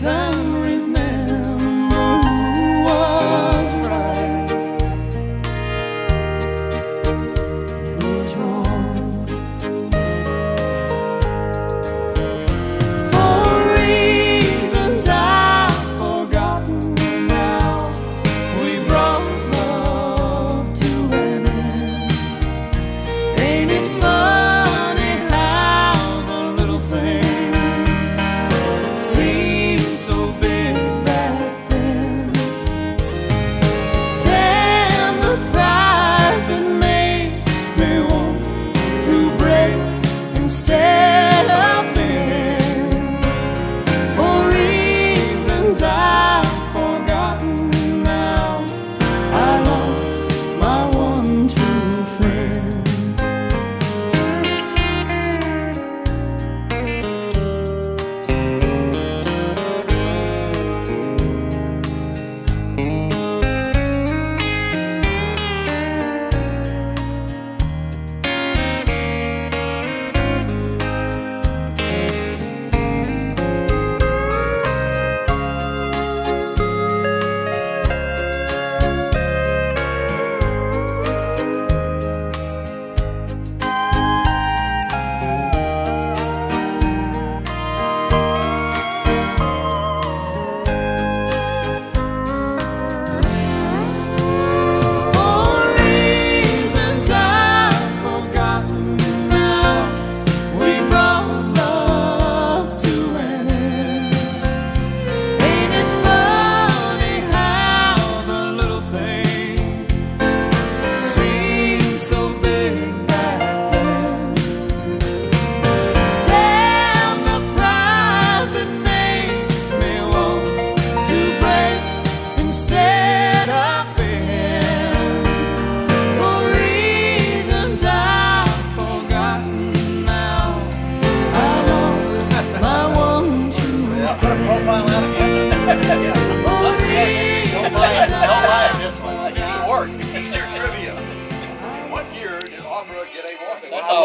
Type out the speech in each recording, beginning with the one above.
divine. there.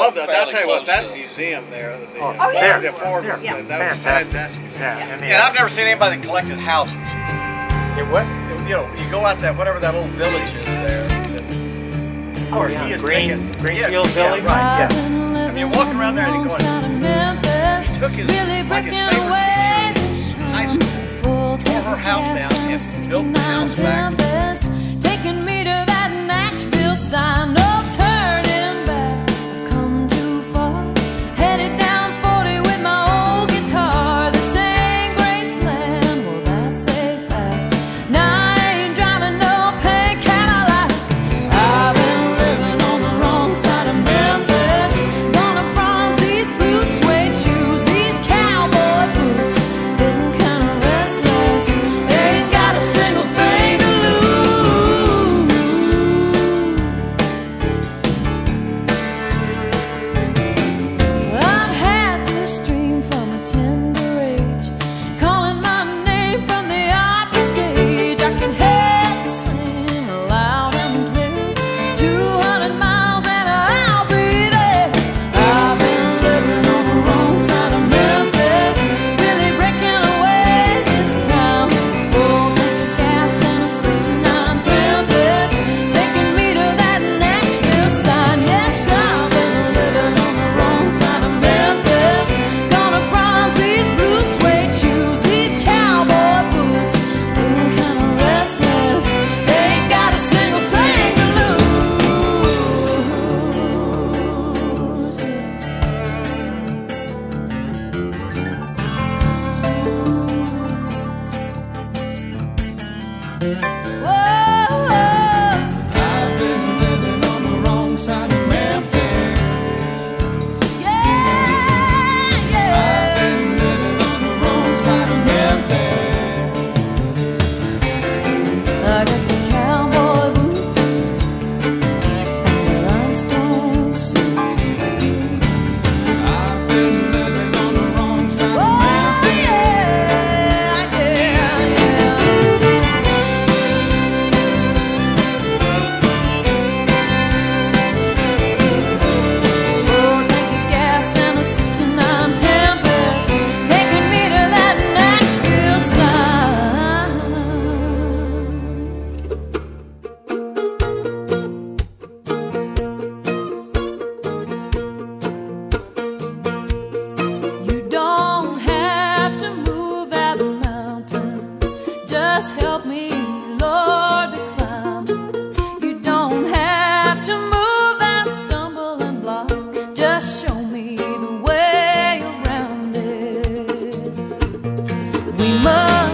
Love that. I'll tell you what, that to- museum there, the, Oh, uh, yeah. the Ford, was- Yeah. that was Fantastic. fantastic. Yeah, and And I've never seen anybody that collected houses. It what? You know, you go out that whatever that old village is there. Oh, Or yeah, he is Green, taking- Greenfield yeah, Village. yeah, right, Yeah. I mean, you're walking around there and you're going, he took his, like his favorite teacher from high school, tore her house down and built the house back. 你们